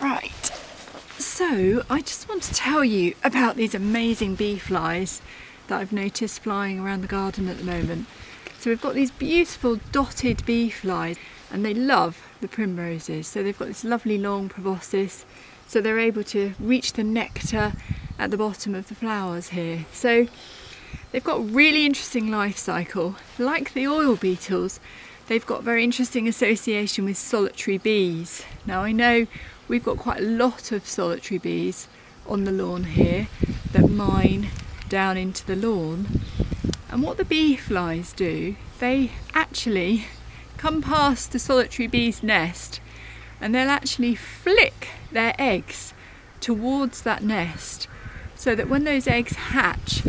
Right, so I just want to tell you about these amazing bee flies that I've noticed flying around the garden at the moment. So we've got these beautiful dotted bee flies and they love the primroses. So they've got this lovely long proboscis so they're able to reach the nectar at the bottom of the flowers here. So they've got a really interesting life cycle. Like the oil beetles, they've got very interesting association with solitary bees. Now I know we've got quite a lot of solitary bees on the lawn here that mine down into the lawn. And what the bee flies do, they actually come past the solitary bee's nest and they'll actually flick their eggs towards that nest so that when those eggs hatch,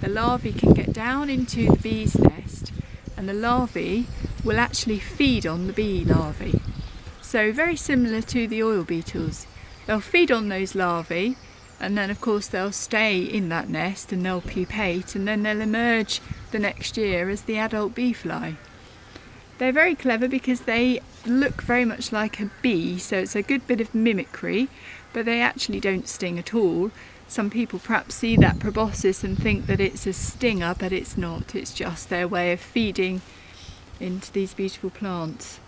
the larvae can get down into the bee's nest and the larvae will actually feed on the bee larvae. So very similar to the oil beetles. They'll feed on those larvae and then of course they'll stay in that nest and they'll pupate and then they'll emerge the next year as the adult bee fly. They're very clever because they look very much like a bee so it's a good bit of mimicry but they actually don't sting at all. Some people perhaps see that proboscis and think that it's a stinger but it's not, it's just their way of feeding into these beautiful plants.